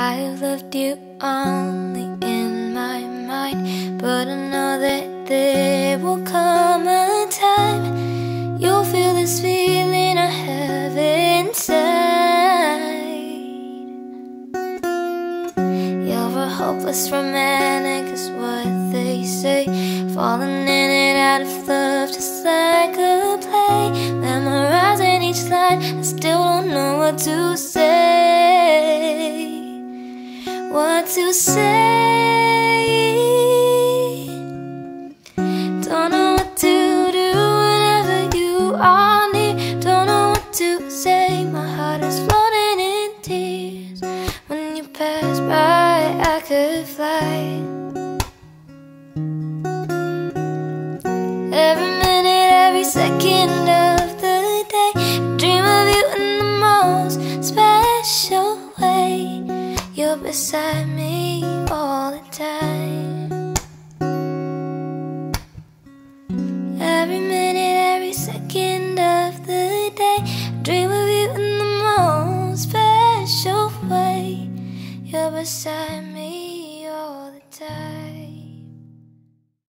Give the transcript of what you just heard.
I've loved you only in my mind, but I know that there will come a time you'll feel this feeling I have inside. You're a hopeless romantic, is what they say. Falling in and out of love just like a play. Memorizing each line, I still don't know what to say what to say. Don't know what to do whenever you are near. Don't know what to say. My heart is floating in tears. When you pass by, I could fly. You're beside me all the time. Every minute, every second of the day, I dream of you in the most special way. You're beside me.